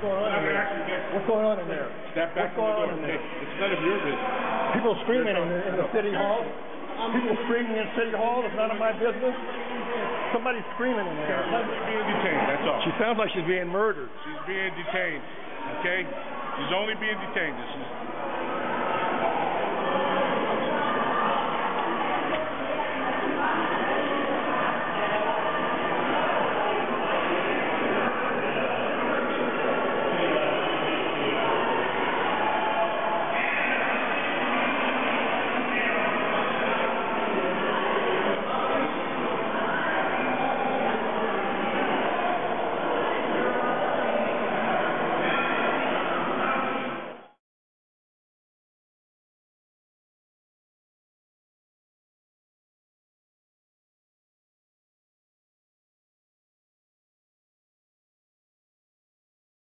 What's going on in there? What's going on in there? Step back What's going on in there? It's none of your business. People screaming in the, in the city hall. People screaming in city hall. It's none of my business. Somebody's screaming in there. She's being detained, that's all. She sounds like she's being murdered. She's being detained, okay? She's only being detained. This is